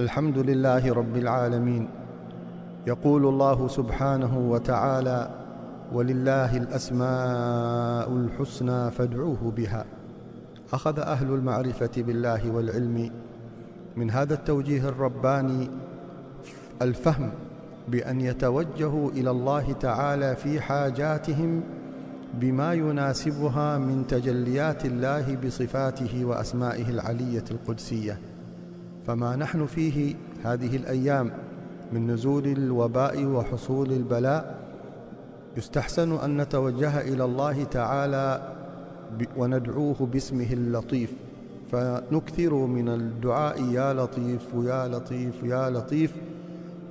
الحمد لله رب العالمين. يقول الله سبحانه وتعالى ولله الأسماء الحسنى فادعوه بها. أخذ أهل المعرفة بالله والعلم من هذا التوجيه الرباني الفهم بأن يتوجهوا إلى الله تعالى في حاجاتهم بما يناسبها من تجليات الله بصفاته وأسمائه العلية القدسية. فما نحن فيه هذه الأيام من نزول الوباء وحصول البلاء. يستحسن أن نتوجه إلى الله تعالى وندعوه باسمه اللطيف. فنكثر من الدعاء يا لطيف يا لطيف يا لطيف.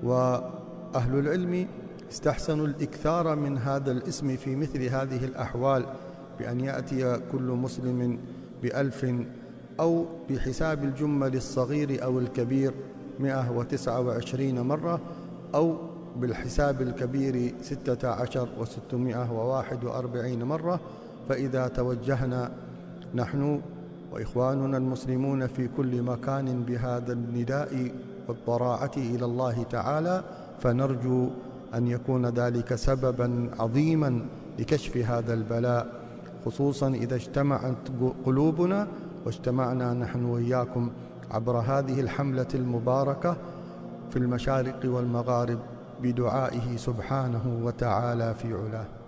وأهل العلم استحسنوا الإكثار من هذا الاسم في مثل هذه الأحوال بأن يأتي كل مسلم بألف أو بحساب الجمل الصغير أو الكبير 129 مرة أو بالحساب الكبير 16 و641 مرة فإذا توجهنا نحن وإخواننا المسلمون في كل مكان بهذا النداء والضراعة إلى الله تعالى فنرجو أن يكون ذلك سببا عظيما لكشف هذا البلاء خصوصا إذا اجتمعت قلوبنا واجتمعنا نحن وإياكم عبر هذه الحملة المباركة في المشارق والمغارب بدعائه سبحانه وتعالى في علاه.